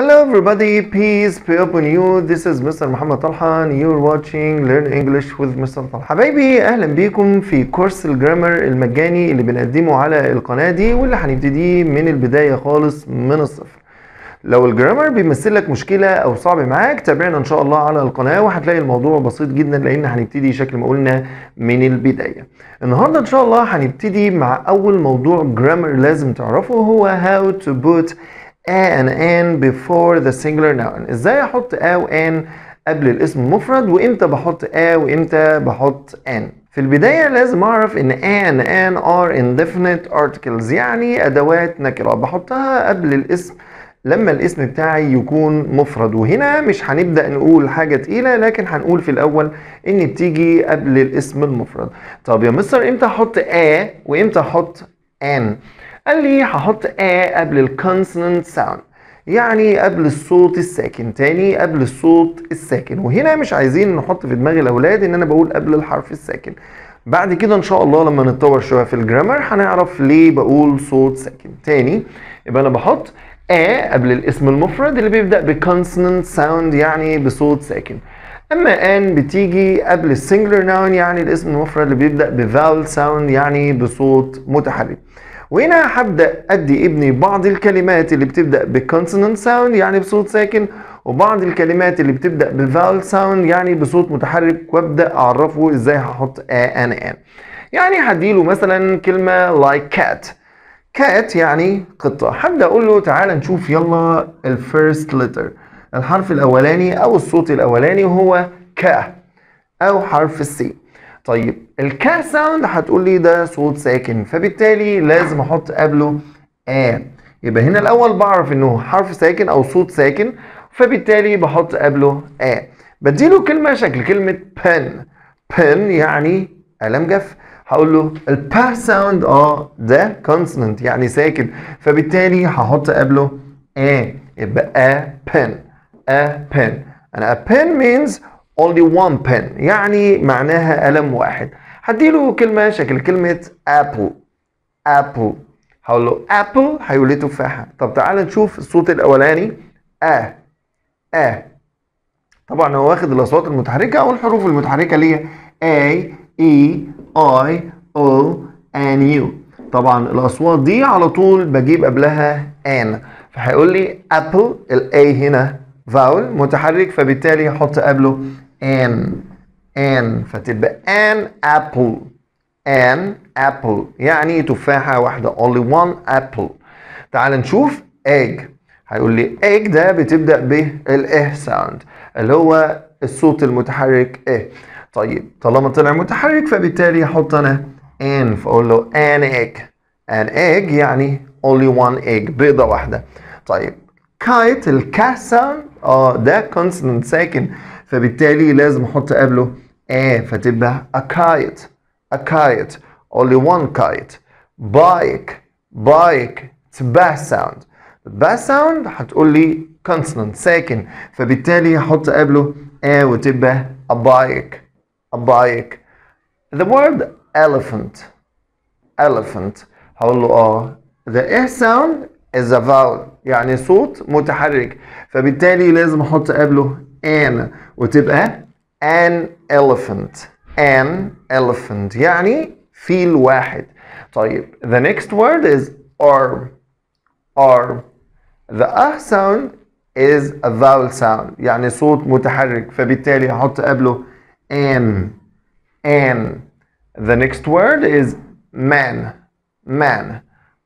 Hello everybody, peace be upon you. This is Mr. محمد طلحان. You're watching Learn English with Mr. طلحان. حبايبي أهلا بيكم في كورس الجرامر المجاني اللي بنقدمه على القناة دي واللي هنبتديه من البداية خالص من الصفر. لو الجرامر بيمثل لك مشكلة أو صعب معاك تابعنا إن شاء الله على القناة وهتلاقي الموضوع بسيط جدا لأن هنبتدي شكل ما قلنا من البداية. النهاردة إن شاء الله هنبتدي مع أول موضوع جرامر لازم تعرفه هو how to put a and an before the singular noun. إزاي أحط a و an قبل الاسم المفرد وإمتى بحط a وإمتى بحط an. في البداية لازم أعرف إن a and an are indefinite articles يعني أدوات نكرة بحطها قبل الاسم لما الاسم بتاعي يكون مفرد وهنا مش هنبدأ نقول حاجة تقيلة لكن هنقول في الأول إن بتيجي قبل الاسم المفرد طب يا مستر إمتى أحط a وإمتى أحط an قال لي هحط a قبل ال consonant sound يعني قبل الصوت الساكن تاني قبل الصوت الساكن. وهنا مش عايزين نحط في دماغ الأولاد إن أنا بقول قبل الحرف الساكن. بعد كده إن شاء الله لما نتطور شوية في ال grammar هنعرف ليه بقول صوت ساكن. تاني يبقى أنا بحط a قبل الاسم المفرد اللي بيبدأ ب consonant sound يعني بصوت ساكن. أما an بتيجي قبل ال singular noun يعني الاسم المفرد اللي بيبدأ ب vowel sound يعني بصوت متحرك. وهنا هبدأ أدي ابني بعض الكلمات اللي بتبدأ ب consonant sound يعني بصوت ساكن وبعض الكلمات اللي بتبدأ ب vowel sound يعني بصوت متحرك وأبدأ أعرفه إزاي هحط a an an يعني هديله مثلا كلمة like cat. Cat يعني قطة. هبدأ أقول له تعالى نشوف يلا ال first letter الحرف الأولاني أو الصوت الأولاني هو ك أو حرف ال C طيب ال k sound هتقول لي ده صوت ساكن فبالتالي لازم أحط قبله a يبقى هنا الأول بعرف إنه حرف ساكن أو صوت ساكن فبالتالي بحط قبله a بديله كلمة شكل كلمة pen. pen يعني قلم جاف. هقول له ال p sound آه ده consonant يعني ساكن فبالتالي هحط قبله a يبقى a pen. A pen. أنا a pen means only one pen. يعني معناها قلم واحد. هديله كلمة شكل كلمة apple. Apple. هقول له apple هيقول لي تفاحة طب تعال نشوف الصوت الأولاني. a a طبعا هو واخد الأصوات المتحركة أو الحروف المتحركة اللي هي a E I O and U. طبعا الأصوات دي على طول بجيب قبلها an فهيقول لي apple A هنا. Vowel متحرك فبالتالي هحط قبله an an فتبقى an apple an apple يعني تفاحة واحدة only one apple. تعال نشوف egg. هيقول لي egg ده بتبدأ بالإه sound اللي هو الصوت المتحرك إيه طيب طالما طلع متحرك فبالتالي أحط أنا ان فأقول له an egg. An egg يعني only one egg بيضة واحدة. طيب kite الكا ساوند آه ده consonant ساكن فبالتالي لازم أحط قبله a فتبقى a kite a kite only one kite bike bike it's bass sound bass sound هتقول لي consonant ساكن فبالتالي هحط قبله a وتبقى a bike a bike. The word elephant. Elephant. هقول له آه the e sound is a vowel يعني صوت متحرك فبالتالي لازم أحط قبله an وتبقى an elephant. An elephant يعني فيل واحد. طيب the next word is arm. Arm. The ah sound is a vowel sound يعني صوت متحرك فبالتالي هحط قبله an an the next word is man man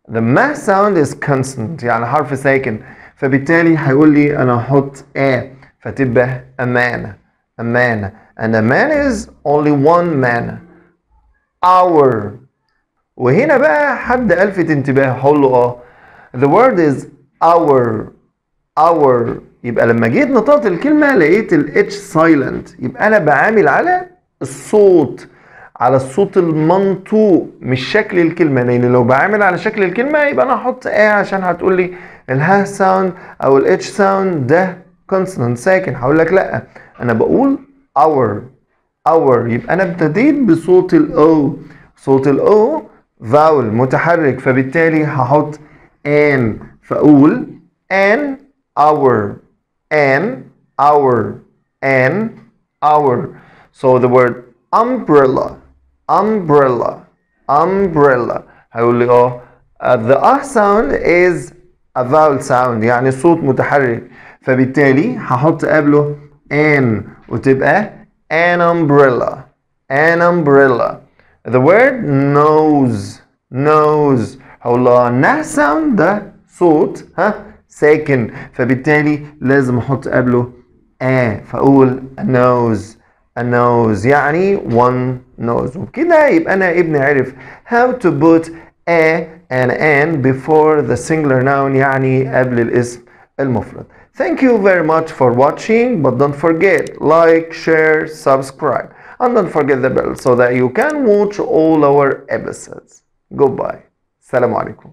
the ma sound is consonant يعني حرف ساكن. فبالتالي هيقول لي أنا هحط a. فتبقى a man a man and a man is only one man our وهنا بقى هبدا ألفت انتباه هقول له آه. The word is our our يبقى لما جيت نطقت الكلمة لقيت ال H silent. يبقى أنا بعامل على الصوت. على الصوت المنطوق مش شكل الكلمة. لأن لو بعامل على شكل الكلمة يبقى أنا أحط A عشان هتقول لي ال h sound أو ال H ساوند ده consonant ساكن. هقول لك لأ أنا بقول hour. hour. يبقى أنا ابتديت بصوت ال O. صوت ال O vowel متحرك فبالتالي هحط an. فأقول an hour an our an our so the word umbrella umbrella umbrella هيقول لي اه uh, the ah sound is a vowel sound يعني صوت متحرك فبالتالي هحط قبله an وتبقى an umbrella an umbrella the word nose nose هقول له نه sound ده صوت ها ساكن فبالتالي لازم احط قبله a فاقول a nose a nose يعني one nose وبكده يبقى انا ابني عرف how to put a and an before the singular noun يعني قبل الاسم المفرد Thank you very much for watching but don't forget like, share, subscribe and don't forget the bell so that you can watch all our episodes. Goodbye. السلام عليكم